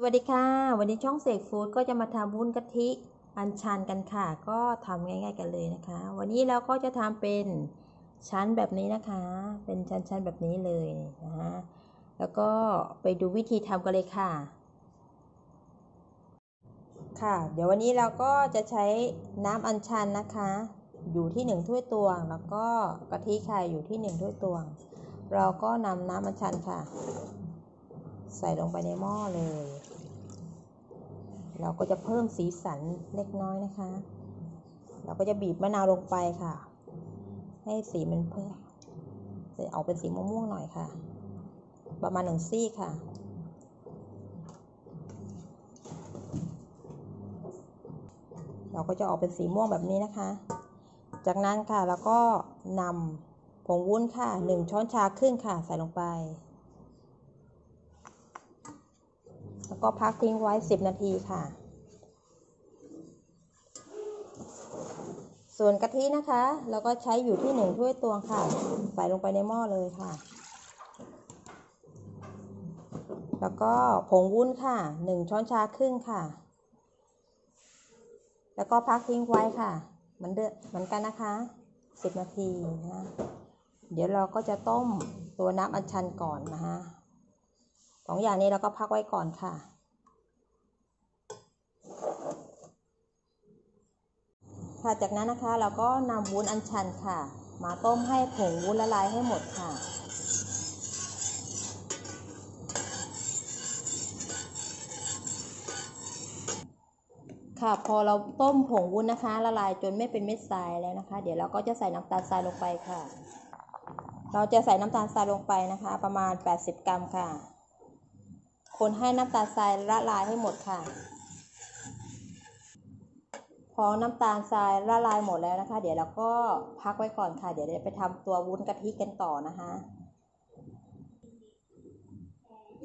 สวัสดีค่ะ วันนี้ช่องเสกฟู้ดก็จะมาทำวุ้นกะทิอัญชันกันค่ะ ก็ทำง่ายๆกันเลยนะคะ วันนี้เราก็จะทำเป็นชั้นแบบนี้นะคะ เป็นชั้นๆแบบนี้เลยนะคะแล้วก็ไปดูวิธีทำกันเลยค่ะ ค่ะ เดี๋ยววันนี้เราก็จะใช้น้ำอัญชันนะคะ อยู่ที่หนึ่งถ้วยตวง แล้วก็กะทิค่ะอยู่ที่หนึ่งถ้วยตวง เราก็นำน้ำอัญชันค่ะ ใส่ลงไปในหม้อเลย เราก็จะเพิ่มสีสันเล็กน้อยนะคะ เราก็จะบีบมะนาวลงไปค่ะ ให้สีมันเพิ่มจะออกเป็นสีม่วงๆหน่อยค่ะ ประมาณหนึ่งซี่ค่ะ เราก็จะออกเป็นสีม่วงแบบนี้นะคะ จากนั้นค่ะเราก็นำผงวุ้นค่ะหนึ่งช้อนชาครึ่งค่ะ ใส่ลงไป แล้วก็พักทิ้งไว้ 10 นาทีค่ะ ส่วนกะทินะคะเราก็ใช้อยู่ที่หนึ่งถ้วยตวงค่ะ ใส่ลงไปในหม้อเลยค่ะ แล้วก็ผงวุ้นค่ะหนึ่งช้อนชาครึ่งค่ะ แล้วก็พักทิ้งไว้ค่ะ เหมือนเดิมเหมือนกันนะคะ 10 นาทีนะเดี๋ยวเราก็จะต้มตัวน้ำอัญชันก่อนนะคะ สองอย่างนี้เราก็พักไว้ก่อนค่ะ ค่ะจากนั้นนะคะเราก็นำวุ้นอัญชันค่ะ มาต้มให้ผงวุ้นละลายให้หมดค่ะค่ะพอเราต้มผงวุ้นนะคะ ละลายจนไม่เป็นเม็ดทรายแล้วนะคะ เดี๋ยวเราก็จะใส่น้ำตาลทรายลงไปค่ะ เราจะใส่น้ำตาลทรายลงไปนะคะ ประมาณ 80 กรัมค่ะ คนให้น้ำตาลทรายละลายให้หมดค่ะ พอน้ำตาลทรายละลายหมดแล้วนะคะ เดี๋ยวเราก็พักไว้ก่อนค่ะ เดี๋ยวจะไปทำตัววุ้นกะทิกันต่อนะคะ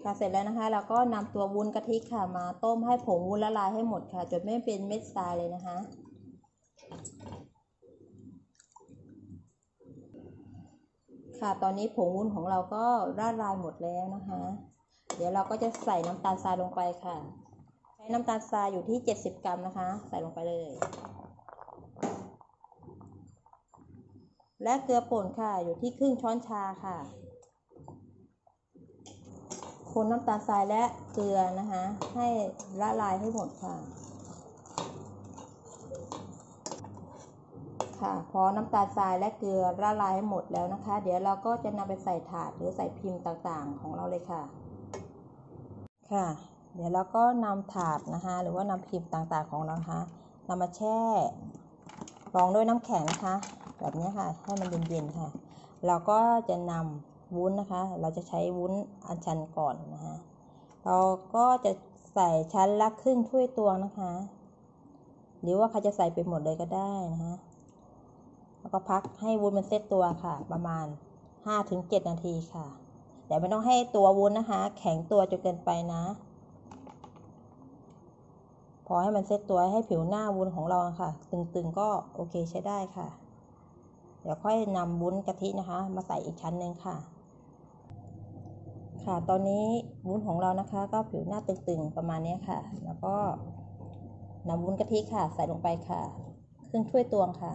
ค่ะเสร็จแล้วนะคะเราก็นำตัววุ้นกะทิค่ะมาต้มให้ผงวุ้นละลายให้หมดค่ะจนไม่เป็นเม็ดทรายเลยนะคะ ค่ะตอนนี้ผงวุ้นของเราก็ละลายหมดแล้วนะคะ เดี๋ยวเราก็จะใส่น้ำตาลทรายลงไปค่ะ ใช้น้ำตาลทรายอยู่ที่ 70 กรัมนะคะ ใส่ลงไปเลย และเกลือป่นค่ะอยู่ที่ครึ่งช้อนชาค่ะ คนน้ำตาลทรายและเกลือนะคะ ให้ละลายให้หมดค่ะ ค่ะพอน้ำตาลทรายและเกลือละลายให้หมดแล้วนะคะ เดี๋ยวเราก็จะนำไปใส่ถาดหรือใส่พิมพ์ต่างๆ ของเราเลยค่ะ ค่ะ เดี๋ยวเราก็นำถาดนะคะ หรือว่านำพิมพ์ต่างๆของเรานะคะนำมาแช่รองด้วยน้ำแข็งนะคะ แบบนี้ค่ะ ให้มันเย็นๆค่ะ เราก็จะนำวุ้นนะคะ เราจะใช้วุ้นอัญชันก่อนนะคะ เราก็จะใส่ชั้นละครึ่งถ้วยตวงนะคะ หรือว่าใครจะใส่ไปหมดเลยก็ได้นะคะแล้วก็พักให้วุ้นมันเซตตัวค่ะ ประมาณ 5-7 นาทีค่ะ แต่ไม่ต้องให้ตัววุ้นนะคะ แข็งตัวจนเกินไปนะ พอให้มันเซตตัวให้ผิวหน้าวุ้นของเราค่ะ ตึงๆก็โอเคใช้ได้ค่ะ เดี๋ยวค่อยนำวุ้นกะทินะคะ มาใส่อีกชั้นหนึ่งค่ะ ค่ะตอนนี้วุ้นของเรานะคะ ก็ผิวหน้าตึงๆประมาณนี้ค่ะ แล้วก็นำวุ้นกะทิค่ะ ใส่ลงไปค่ะครึ่งถ้วยตวงค่ะ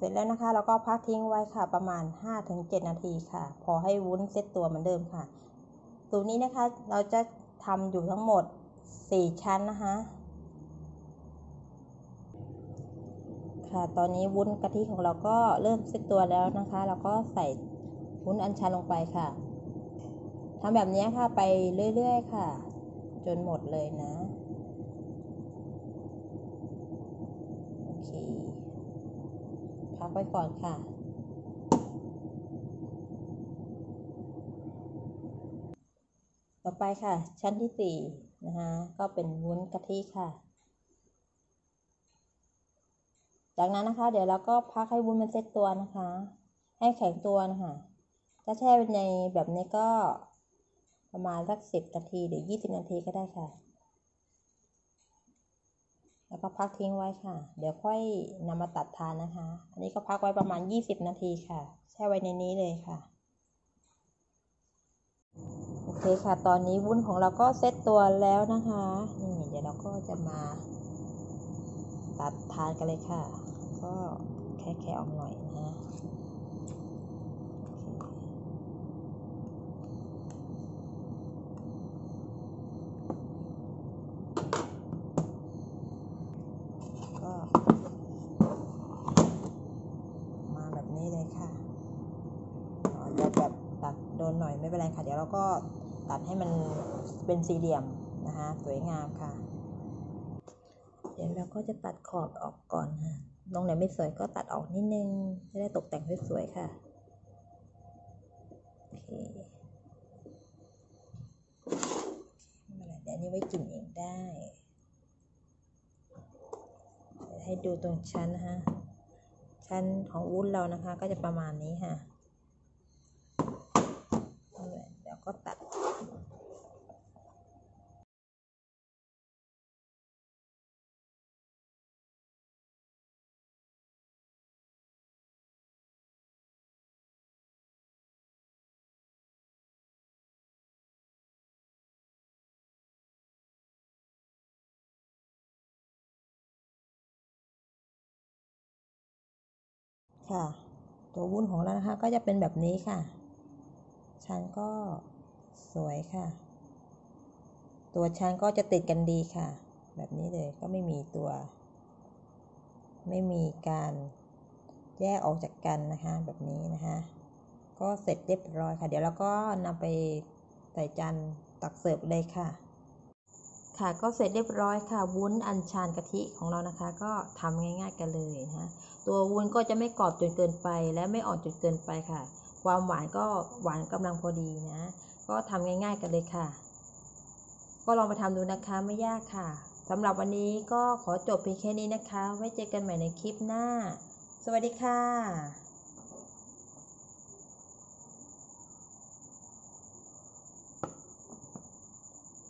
เสร็จแล้วนะคะ เราก็พักทิ้งไว้ค่ะประมาณ 5-7 นาทีค่ะ พอให้วุ้นเซตตัวเหมือนเดิมค่ะตัวนี้นะคะเราจะทำอยู่ทั้งหมด 4 ชั้นนะคะค่ะ ตอนนี้วุ้นกะทิของเราก็เริ่มเซตตัวแล้วนะคะ เราก็ใส่วุ้นอัญชันลงไปค่ะทำแบบนี้ค่ะไปเรื่อยๆค่ะ จนหมดเลยนะ โอเค ไว้ก่อนค่ะ ต่อไปค่ะ ชั้นที่สี่นะคะก็เป็นวุ้นกะทิค่ะ จากนั้นนะคะ เดี๋ยวเราก็พักให้วุ้นมันเซ็ตตัวนะคะ ให้แข็งตัวนะคะถ้าแช่ในแบบนี้ก็ประมาณสักสิบนาทีหรือยี่สิบนาทีก็ได้ค่ะ แล้วก็พักทิ้งไว้ค่ะ เดี๋ยวค่อยนำมาตัดทานนะคะ อันนี้ก็พักไว้ประมาณยี่สิบนาทีค่ะ แช่ไว้ในนี้เลยค่ะ โอเคค่ะ ตอนนี้วุ้นของเราก็เซตตัวแล้วนะคะ นี่เดี๋ยวเราก็จะมา ตัดทานกันเลยค่ะ ก็แค่แค่ออกหน่อยนะฮะโอเคก็มาแบบนี้เลยค่ะอ๋อจะแบบตัด โดนหน่อยไม่เป็นไรค่ะ เดี๋ยวเราก็ตัดให้มันเป็นสี่เหลี่ยมนะคะ สวยงามค่ะ เดี๋ยวเราก็จะตัดขอบออกก่อนค่ะตรงไหนไม่สวยก็ตัดออกนิดนึงจะได้ตกแต่งสวยๆค่ะโอเคเดี๋ยวนี้ไว้กินเองได้ให้ดูตรงชั้นนะคะชั้นของวุ้นเรานะคะ ก็จะประมาณนี้ค่ะนั่นแหละเดี๋ยว ก็ตัดค่ะ ตัววุ้นของเรานะคะก็จะเป็นแบบนี้ค่ะ ชั้นก็สวยค่ะ ตัวชั้นก็จะติดกันดีค่ะ แบบนี้เลยก็ไม่มีตัว ไม่มีการแยกออกจากกันนะคะ แบบนี้นะคะ ก็เสร็จเรียบร้อยค่ะ เดี๋ยวเราก็นำไปใส่จานตักเสิร์ฟเลยค่ะ ค่ะก็เสร็จเรียบร้อยค่ะ วุ้นอัญชันกะทิของเรานะคะ ก็ทำง่าย ๆ กันเลยนะะตัววุ้นก็จะไม่กรอบจนเกินไปและไม่อ่อนจนเกินไปค่ะ ความหวานก็หวานกำลังพอดีนะ ก็ทำง่าย ๆกันเลยค่ะ ก็ลองไปทำดูนะคะไม่ยากค่ะสำหรับวันนี้ก็ขอจบเพียงแค่นี้นะคะ ไว้เจอกันใหม่ในคลิปหน้า สวัสดีค่ะ